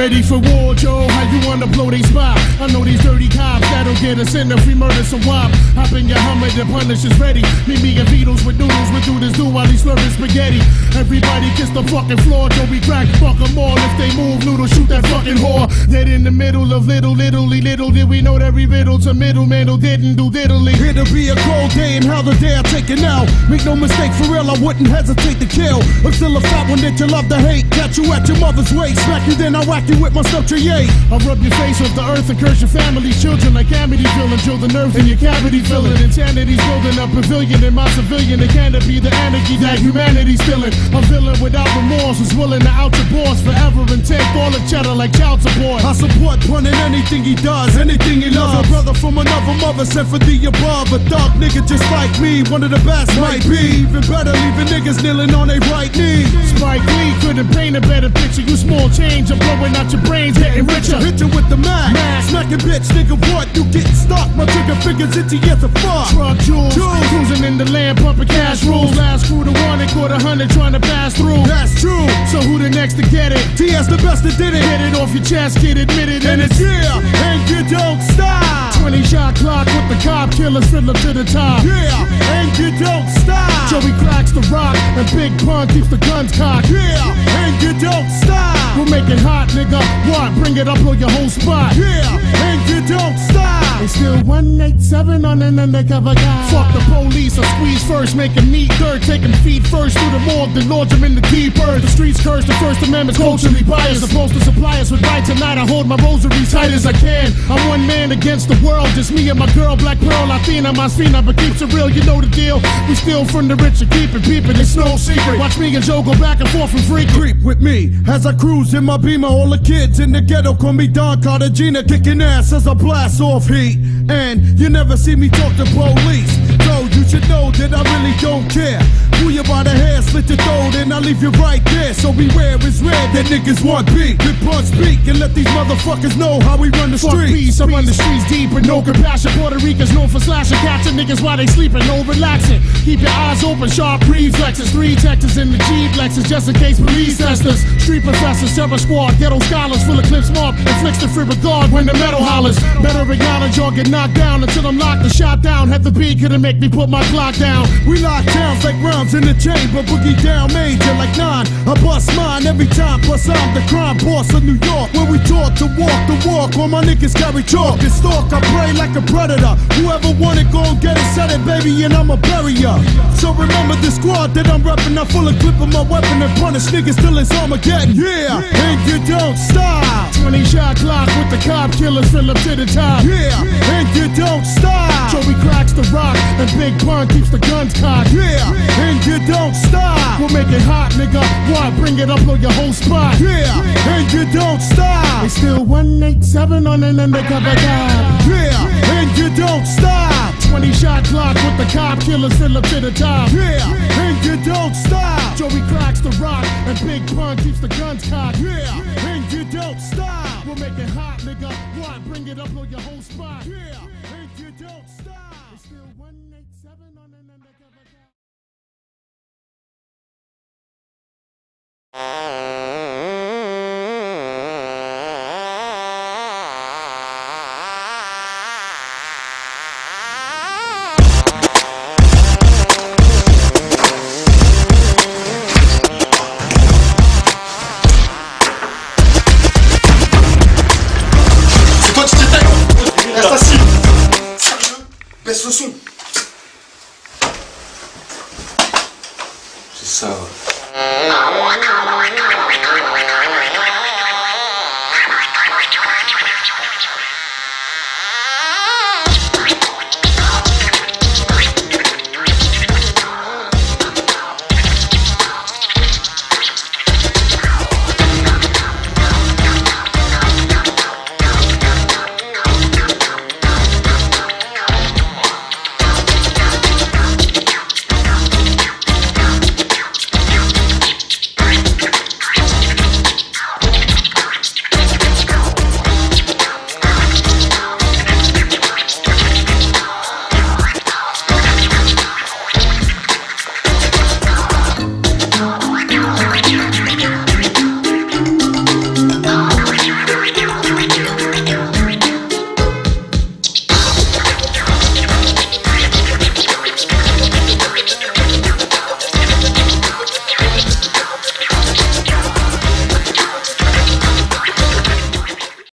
Ready for war, Joe? How you wanna blow they spot? I know these dirty cops that'll get us in if we murder some wop. Hop in your Hummer, the punish is ready. Meet me and Beatles with noodles, we do this do while he's slurping spaghetti. Everybody kiss the fucking floor, Joe we crack, fuck 'em all. If they move, noodle, shoot that fucking whore. Dead in the middle of little, littly, little did we know that we riddle to middleman who didn't do diddly. To be a cold day and how the day I take it now. Make no mistake, for real, I wouldn't hesitate to kill. Still a fat one that you love to hate. Catch you at your mother's waist, smack you, then I whack you with my yay. I'll rub your face off the earth and curse your family's children like Amity filling. Drill the nerve in your cavity filling. Insanity's building a pavilion in my civilian. It canopy, the anarchy that humanity's feeling. A villain without remorse is willing to out the boss forever and take all the cheddar like child support. I support Pun in anything he does, anything he loves. A brother from another mother sent for the above. A dark nigga just like me, one of the best might be. Even better, leaving niggas kneeling on their right knee. Spike Lee couldn't paint a better picture. You small change, I'm blowing out your brains, getting richer. Hit you with the mag, Smack a bitch, nigga. What? You getting stuck? My trigger fingers itchy as a fuck. Truck jewels, Jewels. cruising in the land, pumping cash rules. Last crew to one, and caught a hundred trying to pass through. That's true. So who the next to get it? TS the best that did it. Get it off your chest, kid, admit it, And it's yeah, and you don't stop. 20 shot clock with the cop killers fiddler to the top. Yeah, and you don't stop. Joey cracks the rock, and Big Pun keeps the guns cocked. Yeah, and you don't stop. We'll make it hot, nigga. What? Bring it up, blow your whole spot. Yeah, 187 on an undercover guy. Fuck the police, I squeeze first, make him meet dirt, take feet first through the morgue, then launch him in the keepers. The streets curse, the First Amendment's culturally biased. Supposed to supply us with right tonight, I hold my rosary tight as I can. I'm one man against the world, just me and my girl, Black Pearl, Latina, my Spina, but keeps it real, you know the deal. We steal from the rich and keep it peeping, it's no secret. Watch me and Joe go back and forth and freak. Creep with me as I cruise in my beamer. All the kids in the ghetto call me Don Cartagena, kicking ass as I blast off heat. And you never see me talk to police. You should know that I really don't care. Pull you by the hair, slit your throat, and I leave you right there. So beware, it's rare that niggas want beat. Good punch speak and let these motherfuckers know how we run the Fuck streets. peace, I'm on the streets deep with no compassion. Puerto Ricans known for slashing, catching niggas while they sleeping, no relaxing. Keep your eyes open, sharp reflexes. Three Texas in the G Lexus, just in case police test us. Street professors, terror squad, ghetto scholars, full of clips mark, inflicts the free regard when the metal hollers. Better acknowledge or get knocked down until I'm locked and shot down. Had the beat, couldn't make me put my clock down. We lock towns like rounds in the chamber, boogie down major like nine. I bust mine every time, plus I'm the crime boss of New York. Where we taught to walk the walk, all my niggas carry chalk and stalk. I pray like a predator. Whoever want it, gon' get it, set it, baby, and I'ma bury ya. So remember the squad that I'm reppin'. I'm full of clip of my weapon and punish niggas till it's Armageddon. Yeah, and you don't stop. 20 shot clock with the cop killers, fill up to the top. Yeah, and you rock, and Big Pun keeps the guns cocked. Yeah, and you don't stop. We'll make it hot, nigga. Why Bring it up on your whole spot. Yeah, and you don't stop. It's still 187 on an undercover guy. Yeah, and you don't stop. 20 shot clock with the cop killers, fill up to the top. Yeah, and you don't stop. Joey cracks the rock, and Big Pun keeps the guns cocked. Mestre Se Você sabe.